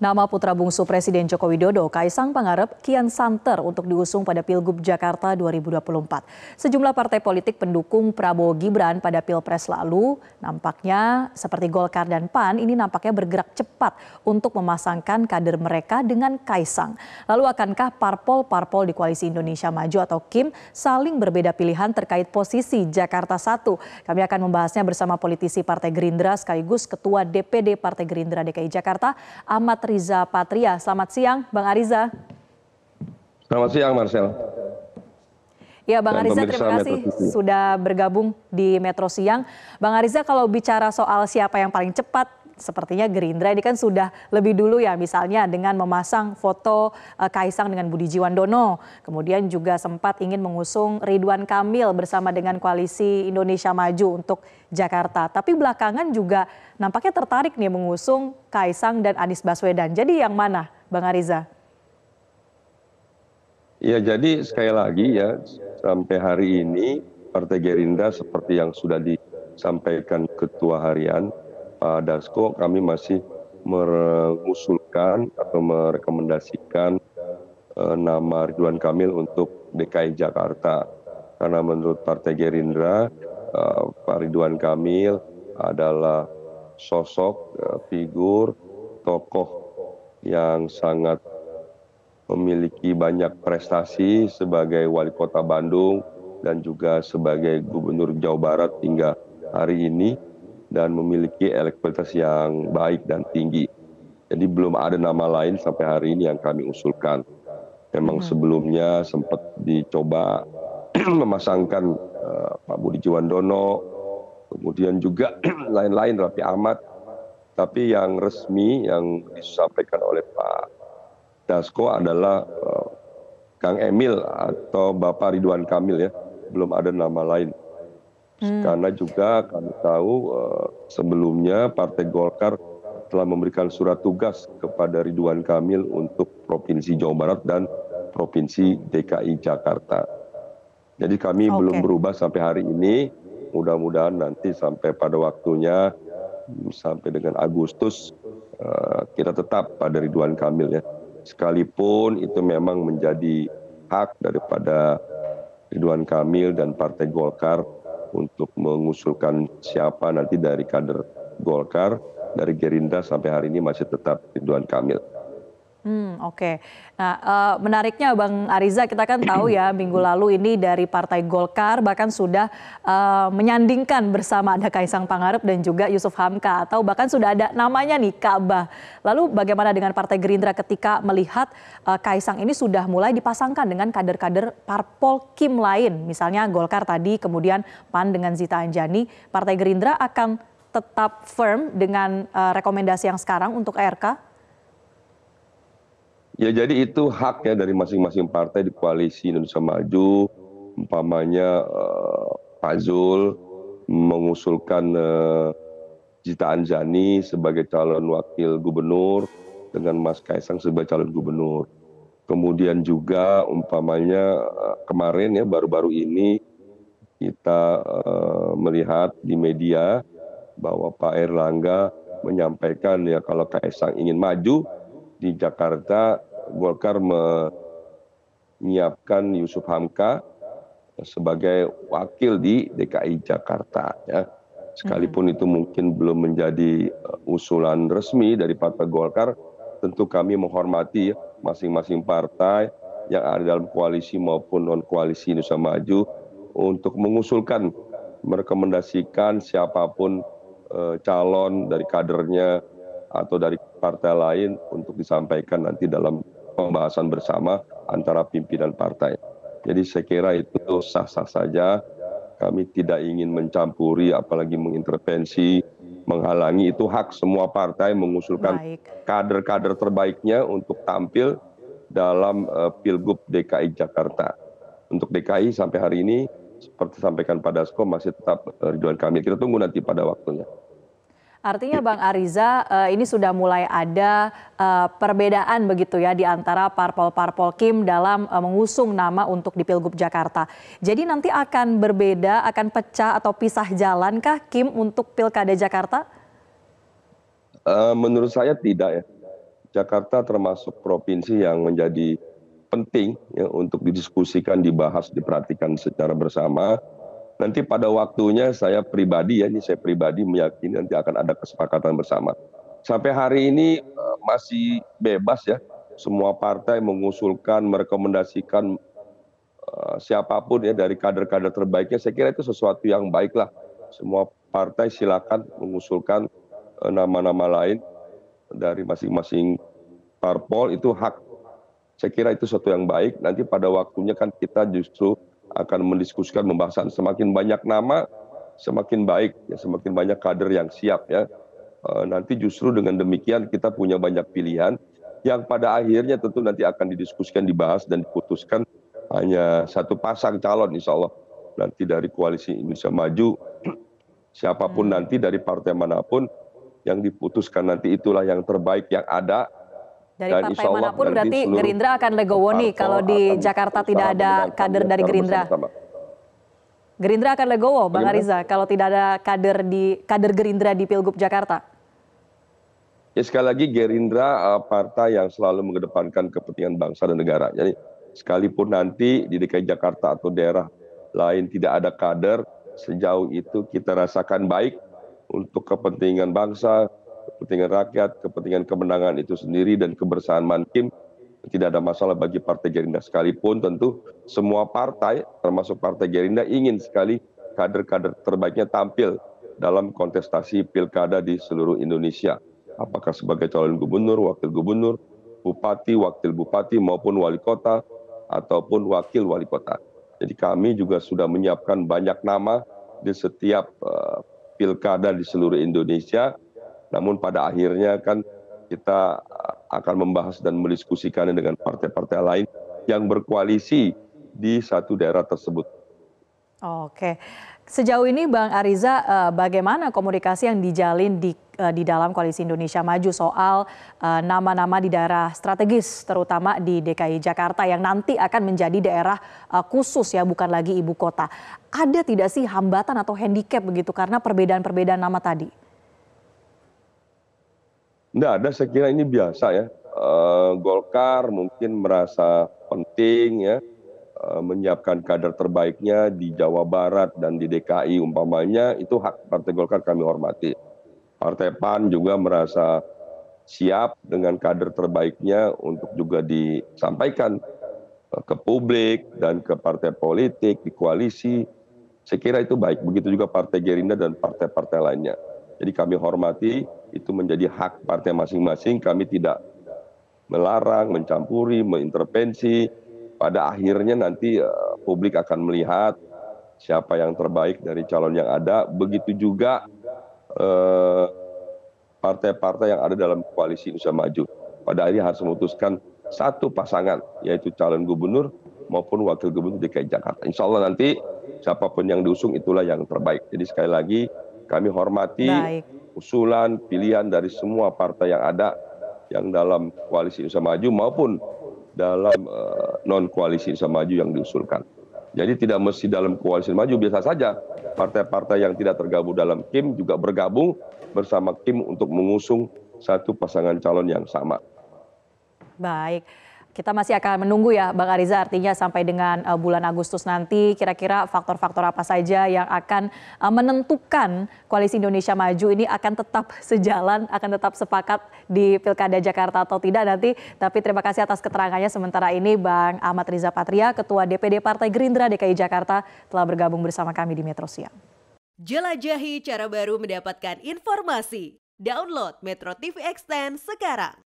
Nama putra bungsu Presiden Joko Widodo, Kaisang Pangarep, kian santer untuk diusung pada Pilgub Jakarta 2024. Sejumlah partai politik pendukung Prabowo Gibran pada Pilpres lalu nampaknya seperti Golkar dan PAN ini nampaknya bergerak cepat untuk memasangkan kader mereka dengan Kaisang. Lalu akankah parpol-parpol di Koalisi Indonesia Maju atau KIM saling berbeda pilihan terkait posisi Jakarta 1? Kami akan membahasnya bersama politisi Partai Gerindra sekaligus Ketua DPD Partai Gerindra DKI Jakarta, Ahmad Riza Patria. Selamat siang, Bang Ariza. Selamat siang, Marcel. Ya, Bang Dan Ariza, terima kasih sudah bergabung di Metro Siang. Bang Ariza, kalau bicara soal siapa yang paling cepat, sepertinya Gerindra ini kan sudah lebih dulu ya misalnya dengan memasang foto uh, Kaisang dengan Budi Jiwandono. Kemudian juga sempat ingin mengusung Ridwan Kamil bersama dengan koalisi Indonesia Maju untuk Jakarta. Tapi belakangan juga nampaknya tertarik nih mengusung Kaisang dan Anies Baswedan. Jadi yang mana Bang Ariza? Ya jadi sekali lagi ya sampai hari ini Partai Gerindra seperti yang sudah disampaikan Ketua Harian Pak Dasko kami masih mengusulkan atau merekomendasikan uh, nama Ridwan Kamil untuk DKI Jakarta. Karena menurut Partai Gerindra uh, Pak Ridwan Kamil adalah sosok uh, figur tokoh yang sangat memiliki banyak prestasi sebagai wali kota Bandung dan juga sebagai gubernur Jawa Barat hingga hari ini dan memiliki elektabilitas yang baik dan tinggi. Jadi belum ada nama lain sampai hari ini yang kami usulkan. Memang hmm. sebelumnya sempat dicoba memasangkan uh, Pak Budi Jiwandono, kemudian juga lain-lain Rapi Ahmad, tapi yang resmi yang disampaikan oleh Pak dasko adalah eh, kang emil atau bapak ridwan kamil ya belum ada nama lain hmm. karena juga kami tahu eh, sebelumnya partai golkar telah memberikan surat tugas kepada Ridwan Kamil untuk Provinsi Jawa Barat dan Provinsi DKI Jakarta. Jadi kami okay. belum berubah sampai hari ini. Mudah-mudahan nanti sampai pada waktunya sampai dengan Agustus eh, kita tetap pada Ridwan Kamil ya sekalipun itu memang menjadi hak daripada Ridwan Kamil dan Partai Golkar untuk mengusulkan siapa nanti dari kader Golkar dari Gerindra sampai hari ini masih tetap Ridwan Kamil. Hmm, oke. Nah, uh, menariknya Bang Ariza, kita kan tahu ya minggu lalu ini dari Partai Golkar bahkan sudah uh, menyandingkan bersama ada Kaisang Pangarep dan juga Yusuf Hamka atau bahkan sudah ada namanya nih Ka'bah. Lalu bagaimana dengan Partai Gerindra ketika melihat uh, Kaisang ini sudah mulai dipasangkan dengan kader-kader parpol Kim lain, misalnya Golkar tadi, kemudian PAN dengan Zita Anjani, Partai Gerindra akan tetap firm dengan uh, rekomendasi yang sekarang untuk RK? Ya jadi itu hak ya dari masing masing partai di koalisi indonesia maju umpamanya eh, pak zul mengusulkan eh, Jita Anjani sebagai calon wakil gubernur dengan Mas Kaisang sebagai calon gubernur. Kemudian juga umpamanya eh, kemarin ya baru-baru ini kita melihat di media bahwa Pak Erlangga menyampaikan ya kalau Kaisang ingin maju di Jakarta golkar menyiapkan yusuf hamka sebagai wakil di dki jakarta ya. Sekalipun itu mungkin belum menjadi uh, usulan resmi dari partai golkar tentu kami menghormati masing masing partai yang ada dalam koalisi maupun non koalisi Indonesia Maju untuk mengusulkan merekomendasikan siapa pun uh, calon dari kadernya atau dari partai lain untuk disampaikan nanti dalam pembahasan bersama antara pimpinan partai. Jadi saya kira itu sah-sah saja. Kami tidak ingin mencampuri apalagi mengintervensi, menghalangi itu hak semua partai mengusulkan kader-kader terbaiknya untuk tampil dalam uh, Pilgub DKI Jakarta. Untuk DKI sampai hari ini seperti sampaikan Pak Dasko masih tetap uh, Ridwan Kamil. Kita tunggu nanti pada waktunya. Artinya Bang Ariza uh, ini sudah mulai ada uh, perbedaan begitu ya di antara parpol-parpol Kim dalam uh, mengusung nama untuk di Pilgub Jakarta. Jadi nanti akan berbeda, akan pecah atau pisah jalan kah Kim untuk Pilkada Jakarta? Menurut saya tidak ya. Jakarta termasuk provinsi yang menjadi penting ya, untuk didiskusikan, dibahas, diperhatikan secara bersama. Nanti pada waktunya saya pribadi ya, ini saya pribadi meyakini nanti akan ada kesepakatan bersama. Sampai hari ini uh, masih bebas ya, semua partai mengusulkan, merekomendasikan uh, siapa pun ya dari kader-kader terbaiknya. Saya kira itu sesuatu yang baik lah. Semua partai silakan mengusulkan uh, nama-nama lain dari masing-masing parpol itu hak. Saya kira itu sesuatu yang baik. Nanti pada waktunya kan kita justru akan mendiskusikan pembahasan semakin banyak nama semakin baik ya semakin banyak kader yang siap ya. E, nanti justru dengan demikian kita punya banyak pilihan yang pada akhirnya tentu nanti akan didiskusikan dibahas dan diputuskan hanya satu pasang calon insya Allah. Nanti dari koalisi Indonesia Maju siapa pun hmm. nanti dari partai mana pun yang diputuskan nanti itulah yang terbaik yang ada dari Dan partai mana pun berarti Gerindra akan legowo nih kalau di Jakarta tidak ada kader dari Gerindra. Gerindra akan legowo, Bang Ariza, kalau tidak ada kader di kader Gerindra di Pilgub Jakarta. Ya sekali lagi Gerindra uh, partai yang selalu mengedepankan kepentingan bangsa dan negara. Jadi sekalipun nanti di DKI Jakarta atau daerah lain tidak ada kader, sejauh itu kita rasakan baik untuk kepentingan bangsa, kepentingan rakyat, kepentingan kemenangan itu sendiri dan kebersamaan Kim tidak ada masalah bagi Partai Gerindra sekalipun tentu semua partai termasuk Partai Gerindra ingin sekali kader-kader terbaiknya tampil dalam kontestasi pilkada di seluruh Indonesia. Apakah sebagai calon gubernur, wakil gubernur, bupati, wakil bupati maupun wali kota ataupun wakil wali kota. Jadi kami juga sudah menyiapkan banyak nama di setiap uh, pilkada di seluruh Indonesia namun pada akhirnya kan kita akan membahas dan mendiskusikannya dengan partai-partai lain yang berkoalisi di satu daerah tersebut. Oke. Sejauh ini Bang Ariza eh, bagaimana komunikasi yang dijalin di eh, di dalam Koalisi Indonesia Maju soal eh, nama-nama di daerah strategis terutama di DKI Jakarta yang nanti akan menjadi daerah khusus ya bukan lagi ibu kota. Ada tidak sih hambatan atau handicap begitu karena perbedaan-perbedaan nama tadi? Tidak ada, saya kira ini biasa ya. Uh, Golkar mungkin merasa penting ya uh, menyiapkan kader terbaiknya di Jawa Barat dan di DKI umpamanya itu hak Partai Golkar kami hormati. Partai PAN juga merasa siap dengan kader terbaiknya untuk juga disampaikan uh, ke publik dan ke partai politik di koalisi. Saya kira itu baik. Begitu juga Partai Gerindra dan partai-partai lainnya. Jadi kami hormati itu menjadi hak partai masing-masing. Kami tidak melarang, mencampuri, mengintervensi. Pada akhirnya nanti uh, publik akan melihat siapa yang terbaik dari calon yang ada. Begitu juga eh, partai-partai yang ada dalam koalisi Indonesia Maju. Pada akhirnya harus memutuskan satu pasangan, yaitu calon gubernur maupun wakil gubernur DKI Jakarta. Insya Allah nanti siapa pun yang diusung itulah yang terbaik. Jadi sekali lagi kami hormati usulan pilihan dari semua partai yang ada yang dalam koalisi Indonesia Maju maupun dalam uh, non koalisi Indonesia Maju yang diusulkan. Jadi tidak mesti dalam koalisi maju biasa saja partai-partai yang tidak tergabung dalam Kim juga bergabung bersama Kim untuk mengusung satu pasangan calon yang sama. Baik. Kita masih akan menunggu ya Bang Ariza artinya sampai dengan uh, bulan Agustus nanti kira-kira faktor-faktor apa saja yang akan uh, menentukan Koalisi Indonesia Maju ini akan tetap sejalan, akan tetap sepakat di Pilkada Jakarta atau tidak nanti. Tapi terima kasih atas keterangannya sementara ini Bang Ahmad Riza Patria, Ketua DPD Partai Gerindra DKI Jakarta telah bergabung bersama kami di Metro Siang. Jelajahi cara baru mendapatkan informasi. Download Metro TV Extend sekarang.